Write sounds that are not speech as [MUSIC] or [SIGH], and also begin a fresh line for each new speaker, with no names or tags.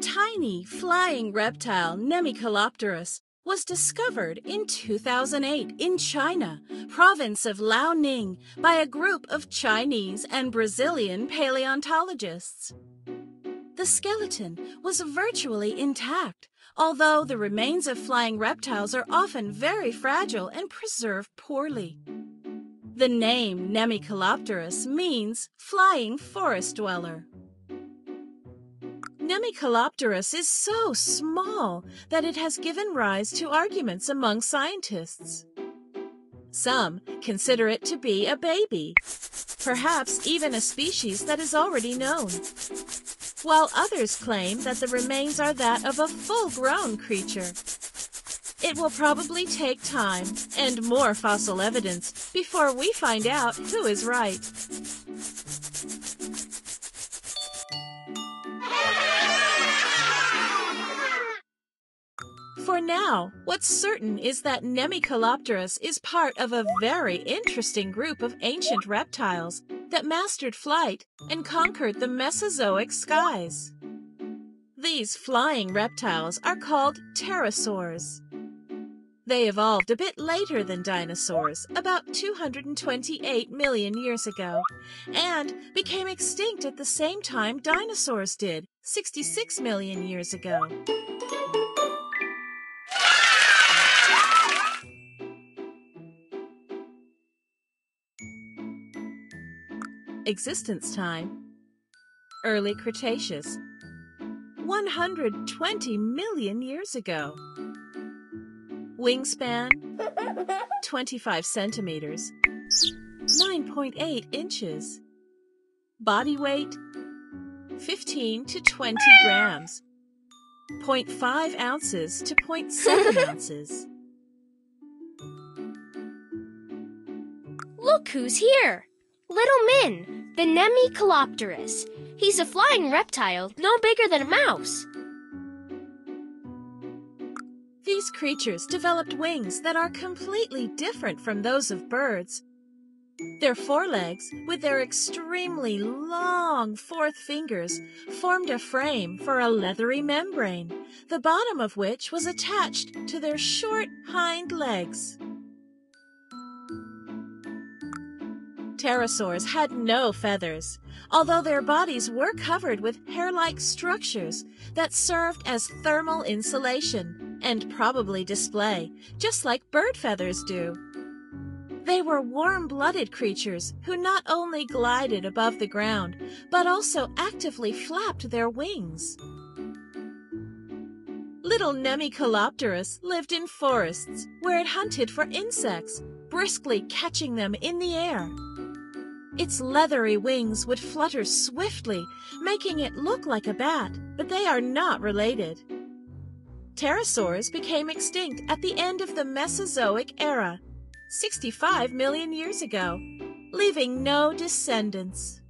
tiny flying reptile Nemicolopterus was discovered in 2008 in China, province of Liaoning, by a group of Chinese and Brazilian paleontologists. The skeleton was virtually intact, although the remains of flying reptiles are often very fragile and preserved poorly. The name Nemicolopterus means flying forest dweller. Nemicolopterus is so small that it has given rise to arguments among scientists. Some consider it to be a baby, perhaps even a species that is already known, while others claim that the remains are that of a full-grown creature. It will probably take time and more fossil evidence before we find out who is right. Now, what's certain is that Nemicolopterus is part of a very interesting group of ancient reptiles that mastered flight and conquered the Mesozoic skies. These flying reptiles are called pterosaurs. They evolved a bit later than dinosaurs, about 228 million years ago, and became extinct at the same time dinosaurs did, 66 million years ago. Existence time Early Cretaceous 120 million years ago. Wingspan 25 centimeters 9.8 inches. Body weight 15 to 20 grams 0.5 ounces to 0.7 [LAUGHS] ounces.
Look who's here! Little Min, the Nemicolopterus. He's a flying reptile no bigger than a mouse.
These creatures developed wings that are completely different from those of birds. Their forelegs, with their extremely long fourth fingers, formed a frame for a leathery membrane, the bottom of which was attached to their short hind legs. Pterosaurs had no feathers, although their bodies were covered with hair-like structures that served as thermal insulation and probably display, just like bird feathers do. They were warm-blooded creatures who not only glided above the ground, but also actively flapped their wings. Little Nemicolopterus lived in forests where it hunted for insects, briskly catching them in the air. Its leathery wings would flutter swiftly, making it look like a bat, but they are not related. Pterosaurs became extinct at the end of the Mesozoic era, 65 million years ago, leaving no descendants.